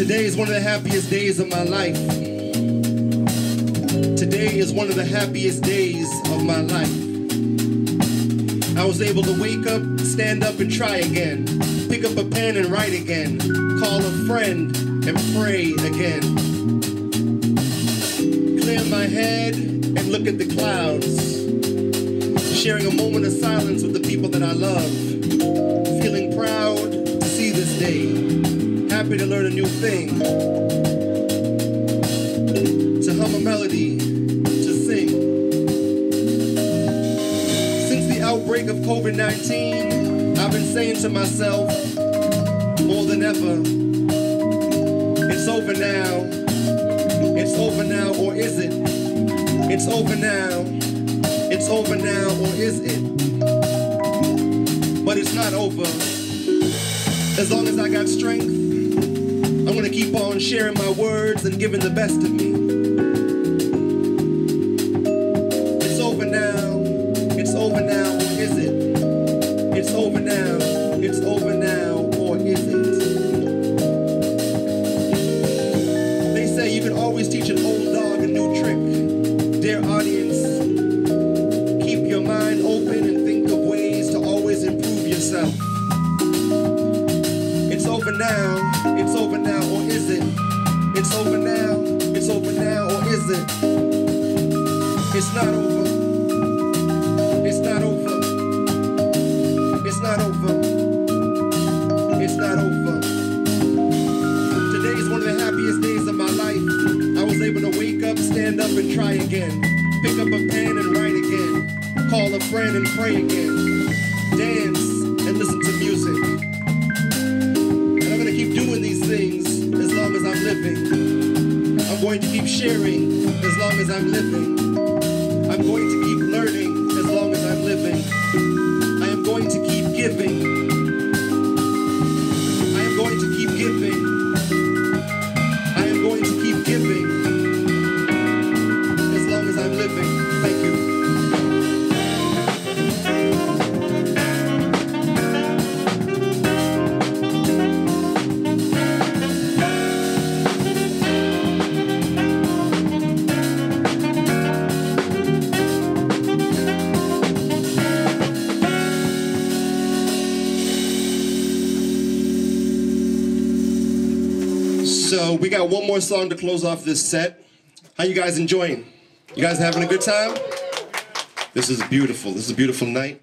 Today is one of the happiest days of my life. Today is one of the happiest days of my life. I was able to wake up, stand up, and try again. Pick up a pen and write again. Call a friend and pray again. Clear my head and look at the clouds. Sharing a moment of silence with the people that I love. Feeling proud to see this day happy to learn a new thing, to hum a melody, to sing. Since the outbreak of COVID 19, I've been saying to myself more than ever, it's over now. It's over now, or is it? It's over now. It's over now, or is it? But it's not over. As long as I got strength, I'm gonna keep on sharing my words and giving the best of me. It's over now. It's over now, or is it? It's over now. It's over now, or is it? They say you can always teach an old dog a new trick. Dear audience, keep your mind open and think of ways to always improve yourself. It's over now. It's over now, or is it? It's over now. It's over now, or is it? It's not over. It's not over. It's not over. It's not over. Today is one of the happiest days of my life. I was able to wake up, stand up, and try again. Pick up a pen and write again. Call a friend and pray again. Dance and listen to music. Keep doing these things as long as I'm living. I'm going to keep sharing as long as I'm living. I'm going to keep learning as long as I'm living. I am going to keep giving. So we got one more song to close off this set. How you guys enjoying? You guys having a good time? This is beautiful. This is a beautiful night.